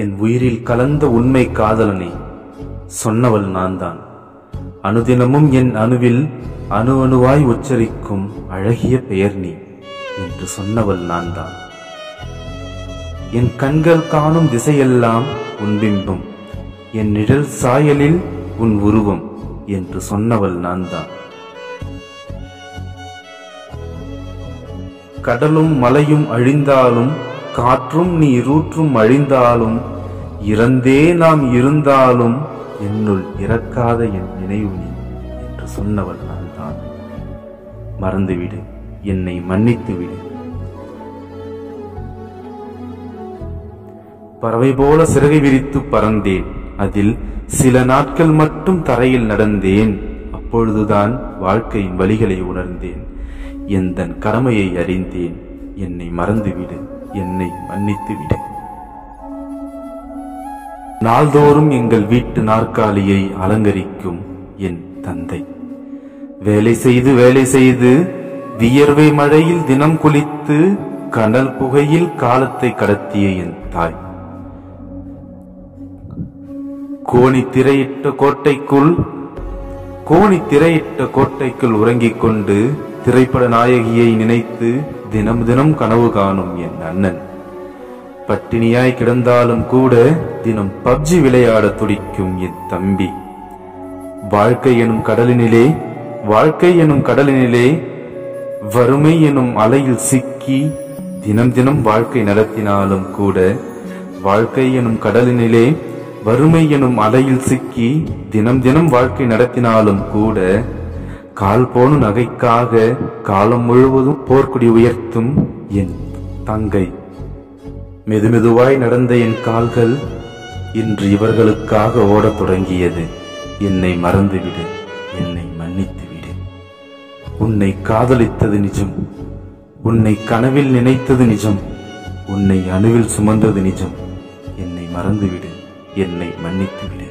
என் உயிரில் கலந்த உண்மை காதலனை சொன்னவள் நான்தான். அனுதினமும் என் அணுவில் அணு அணுவாய் உச்சரிக்கும் அழகிய பெயர் நீ என்று சொன்னவள் நான்தான். என் கண்கள் காணும் திசையெல்லாம் உன் பிம்பம் என் நிழல் சாயலில் உன் உருவம் என்று சொன்னவள் நான்தான். கடலும் மலையும் அழிந்தாலும் காற்றும் நீரூற்றும் அழிந்தாலும் இறந்தே நாம் இருந்தாலும் என்னுள் இறக்காத என் நினைவு நீ என்று சொன்னவள் நான்தான். மறந்துவிடு என்னை மன்னித்துவிடு. பறவை போல சிறகை விரித்து பறந்தேன். அதில் சில நாட்கள் மட்டும் தரையில் நடந்தேன். அப்பொழுதுதான் வாழ்க்கையின் வழிகளை உணர்ந்தேன். எந்தன் கடமையை அறிந்தேன். என்னை மறந்துவிடு என்னை மன்னித்து விடு நாள்தோறும் எங்கள் வீட்டு நாற்காலியை அலங்கரிக்கும் என் தந்தை. வேலை செய்து வேலை செய்து வியர்வை மழையில் தினம் குளித்து கனல் புகையில் காலத்தை கடத்திய என் தாய். கோணி திரையிட்ட கோட்டைக்குள் கோணி திரையிட்ட கோட்டைக்குள் உறங்கிக் கொண்டு திரைப்பட நாயகியை நினைத்து தினம் தினம் கனவு காணும் என் அண்ணன். பட்டினியாய் கிடந்தாலும் கூட தினம் பப்ஜி விளையாட துடிக்கும் என் தம்பி. வாழ்க்கை எனும் கடலினிலே வாழ்க்கை எனும் கடலினிலே வறுமை எனும் அலையில் சிக்கி தினம் தினம் வாழ்க்கை நடத்தினாலும் கூட வாழ்க்கை எனும் கடலினிலே வறுமை எனும் அலையில் சிக்கி தினம் தினம் வாழ்க்கை நடத்தினாலும் கூட கால் போன நகைக்காக காலம் முழுவதும் போர்க்குடி உயர்த்தும் என் தங்கை. மெதுமெதுவாய் நடந்த என் கால்கள் இன்று இவர்களுக்காக ஓடத் தொடங்கியது. என்னை மறந்துவிடு என்னை மன்னித்துவிடு. உன்னை காதலித்தது நிஜம் உன்னை கனவில் நினைத்தது நிஜம் உன்னை அணுவில் சுமந்தது நிஜம். என்னை மறந்துவிடு என்னை மன்னித்துவிடு.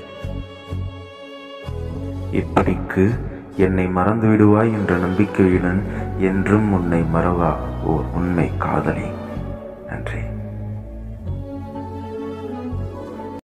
இப்படிக்கு என்னை மறந்து விடுவாய் என்ற நம்பிக்கையுடன் என்றும் உன்னை மறவா ஓர் உண்மை காதலி. நன்றி.